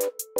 you